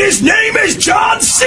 his name is John C.